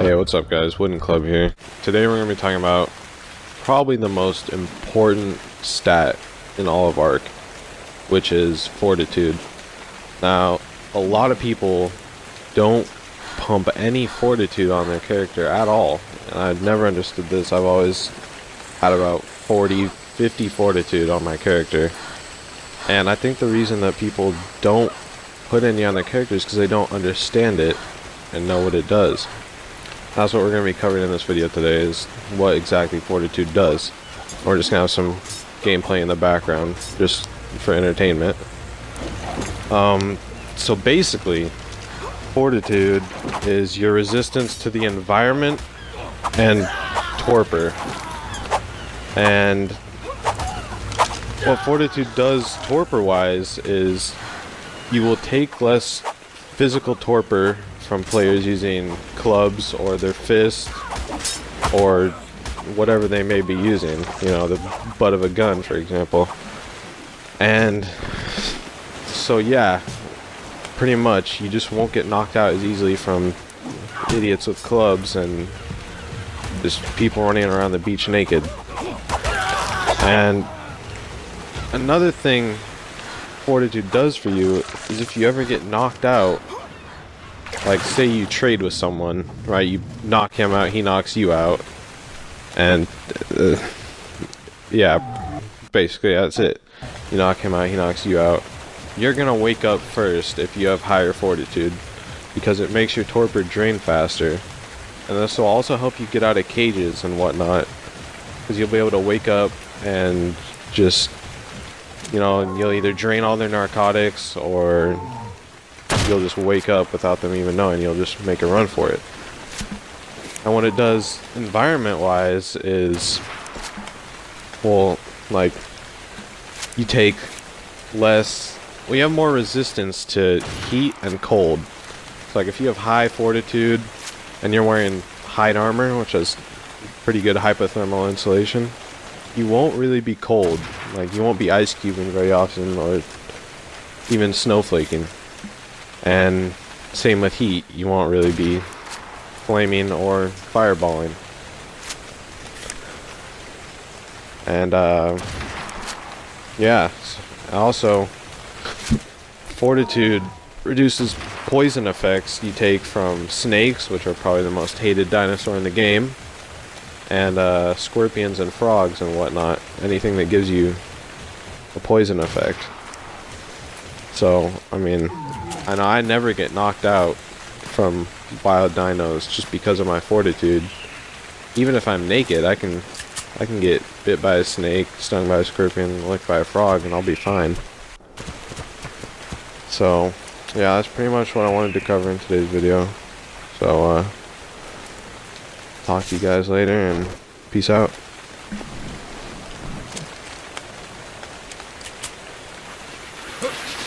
Hey, what's up guys? Wooden Club here. Today we're going to be talking about probably the most important stat in all of Ark, which is Fortitude. Now, a lot of people don't pump any Fortitude on their character at all, and I've never understood this. I've always had about 40, 50 Fortitude on my character, and I think the reason that people don't put any on their characters is because they don't understand it and know what it does. That's what we're going to be covering in this video today is what exactly Fortitude does. We're just going to have some gameplay in the background just for entertainment. Um, so basically, Fortitude is your resistance to the environment and torpor. And what Fortitude does torpor-wise is you will take less physical torpor from players using clubs or their fists or whatever they may be using, you know, the butt of a gun, for example. And so, yeah, pretty much, you just won't get knocked out as easily from idiots with clubs and just people running around the beach naked. And another thing Fortitude does for you is if you ever get knocked out, like say you trade with someone, right? You knock him out, he knocks you out, and uh, yeah, basically that's it. You knock him out, he knocks you out. You're gonna wake up first if you have higher fortitude, because it makes your torpor drain faster, and this will also help you get out of cages and whatnot, because you'll be able to wake up and just, you know, you'll either drain all their narcotics or you'll just wake up without them even knowing. You'll just make a run for it. And what it does environment-wise is, well, like, you take less, well, you have more resistance to heat and cold. So, like, if you have high fortitude and you're wearing hide armor, which has pretty good hypothermal insulation, you won't really be cold. Like, you won't be ice cubing very often or even snowflaking. And same with heat, you won't really be flaming or fireballing. And uh, yeah, also fortitude reduces poison effects you take from snakes, which are probably the most hated dinosaur in the game, and uh, scorpions and frogs and whatnot. Anything that gives you a poison effect. So, I mean, I never get knocked out from wild dinos just because of my fortitude. Even if I'm naked, I can I can get bit by a snake, stung by a scorpion, licked by a frog, and I'll be fine. So, yeah, that's pretty much what I wanted to cover in today's video. So, uh, talk to you guys later, and peace out. Huh.